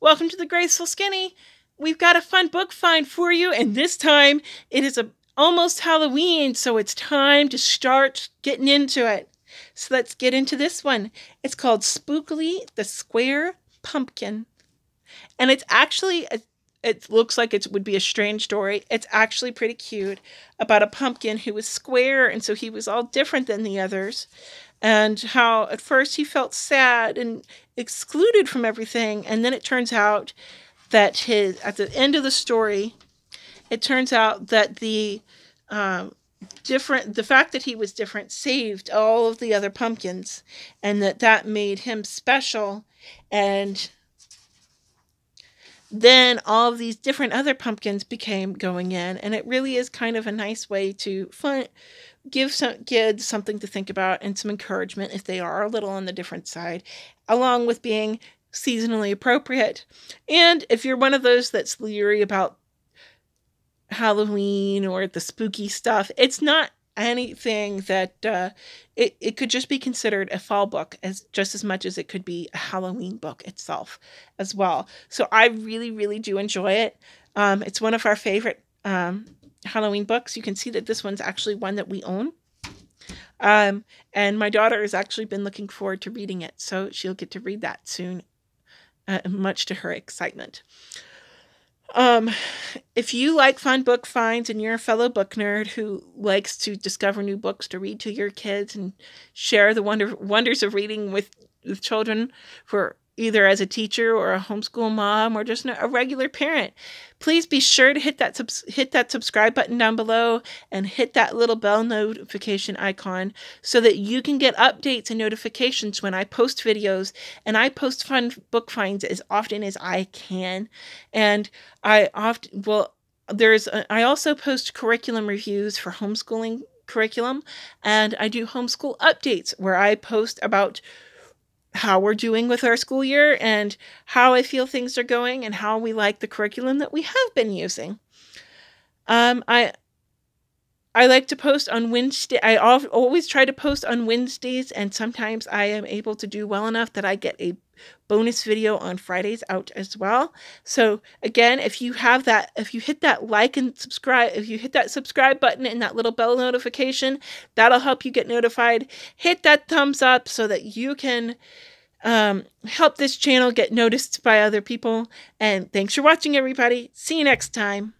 welcome to the Graceful Skinny. We've got a fun book find for you, and this time it is a almost Halloween, so it's time to start getting into it. So let's get into this one. It's called Spookley the Square Pumpkin. And it's actually a, it looks like it would be a strange story. It's actually pretty cute about a pumpkin who was square and so he was all different than the others and how at first he felt sad and excluded from everything and then it turns out that his at the end of the story it turns out that the um, different the fact that he was different saved all of the other pumpkins and that that made him special and then all of these different other pumpkins became going in and it really is kind of a nice way to fun give some kids something to think about and some encouragement if they are a little on the different side, along with being seasonally appropriate. And if you're one of those that's leery about Halloween or the spooky stuff, it's not anything that uh, it, it could just be considered a fall book as just as much as it could be a Halloween book itself as well. So I really, really do enjoy it. Um, it's one of our favorite um, Halloween books. You can see that this one's actually one that we own. Um, and my daughter has actually been looking forward to reading it, so she'll get to read that soon, uh, much to her excitement. Um, if you like fun book finds and you're a fellow book nerd who likes to discover new books to read to your kids and share the wonder wonders of reading with, with children for either as a teacher or a homeschool mom or just a regular parent, please be sure to hit that hit that subscribe button down below and hit that little bell notification icon so that you can get updates and notifications when I post videos. And I post fun book finds as often as I can. And I often well there's a, I also post curriculum reviews for homeschooling curriculum. And I do homeschool updates where I post about how we're doing with our school year and how I feel things are going and how we like the curriculum that we have been using. Um, I I like to post on Wednesday. I always try to post on Wednesdays, and sometimes I am able to do well enough that I get a bonus video on Fridays out as well. So again, if you have that, if you hit that like and subscribe, if you hit that subscribe button and that little bell notification, that'll help you get notified. Hit that thumbs up so that you can um, help this channel get noticed by other people. And thanks for watching, everybody. See you next time.